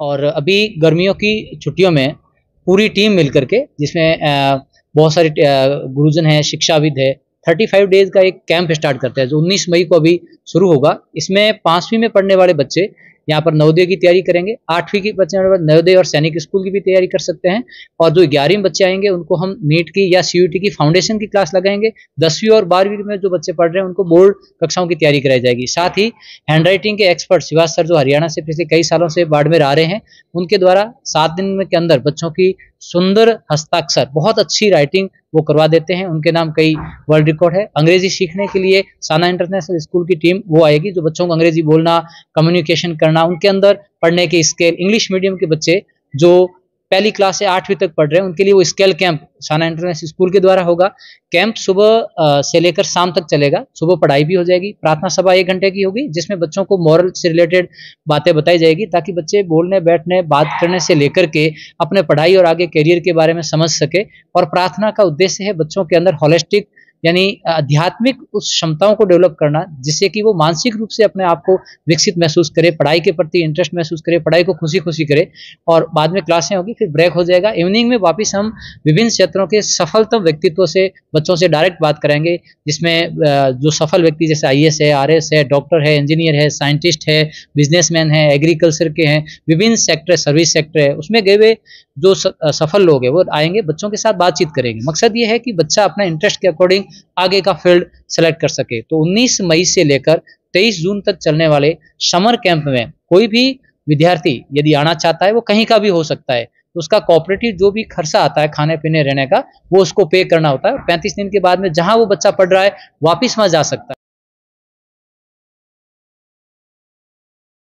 और अभी गर्मियों की छुट्टियों में पूरी टीम मिलकर के, जिसमें बहुत सारे गुरुजन हैं, शिक्षाविद है 35 डेज़ का एक कैंप स्टार्ट करते हैं, जो 19 मई को अभी शुरू होगा। इसमें पांचवी में पढ़ने वाले बच्चे यहाँ पर नवोदय की तैयारी करेंगे, आठवीं की बच्चे नवोदय और सैनिक स्कूल की भी तैयारी कर सकते हैं, और जो ग्यारहवीं बच्चे आएँगे, उनको हम नीट की या सीयूटी की फाउंडेशन की क्लास लगाएँगे। दसवीं और बारहवीं में जो बच्चे पढ़ रहे हैं, उनको बोर्ड कक्षाओं की तैयारी कराई जाएगी। साथ ही हैंडराइटिंग के एक्सपर्ट शिवाज सर जो हरियाणा से पिछले कई सालों से बाड़मेर आ रहे हैं, उनके द्वारा सात दिन के अंदर बच्चों की सुंदर हस्ताक्षर, बहुत अच्छी राइटिंग वो करवा देते हैं। उनके नाम कई वर्ल्ड रिकॉर्ड है। अंग्रेज़ी सीखने के लिए साना इंटरनेशनल स्कूल की टीम वो आएगी जो बच्चों को अंग्रेज़ी बोलना कम्युनिकेशन करना, उनके अंदर पढ़ने के स्केल इंग्लिश मीडियम के बच्चे जो पहली क्लास से आठवीं तक पढ़ रहे हैं। उनके लिए वो scale camp, Sana international school के द्वारा होगा। कैंप सुबह से लेकर शाम तक चलेगा। सुबह पढ़ाई भी हो जाएगी। प्रार्थना सभा एक घंटे की होगी, जिसमें बच्चों को मॉरल से रिलेटेड बातें बताई जाएगी, ताकि बच्चे बोलने, बैठने, बात करने से लेकर के अपने पढ़ाई और आगे करियर के बारे में समझ सके। और प्रार्थना का उद्देश्य है बच्चों के अंदर होलिस्टिक यानी आध्यात्मिक उस क्षमताओं को डेवलप करना, जिससे कि वो मानसिक रूप से अपने आप को विकसित महसूस करे, पढ़ाई के प्रति इंटरेस्ट महसूस करे, पढ़ाई को खुशी खुशी करे और बाद में क्लासें होगी, फिर ब्रेक हो जाएगा। इवनिंग में वापस हम विभिन्न क्षेत्रों के सफलतम व्यक्तित्व से, बच्चों से डायरेक्ट बात करेंगे, जिसमें जो सफल व्यक्ति जैसे आई है आरएएस है डॉक्टर है इंजीनियर है साइंटिस्ट है बिजनेसमैन है एग्रीकल्चर के हैं, विभिन्न सेक्टर सर्विस सेक्टर है, उसमें गए हुए जो सफल लोग हैं, वो आएँगे, बच्चों के साथ बातचीत करेंगे। मकसद ये है कि बच्चा अपना इंटरेस्ट के अकॉर्डिंग आगे का फ़ील्ड सेलेक्ट कर सके। तो 19 मई से लेकर 23 जून तक चलने वाले समर कैंप में कोई भी विद्यार्थी यदि आना चाहता है, वो कहीं का भी हो सकता है। तो उसका कॉपरेटिव जो भी खर्चा आता है खाने पीने रहने का, वो उसको पे करना होता है। पैंतीस दिन के बाद में जहाँ वो बच्चा पढ़ रहा है, वापिस वहाँ जा सकता है।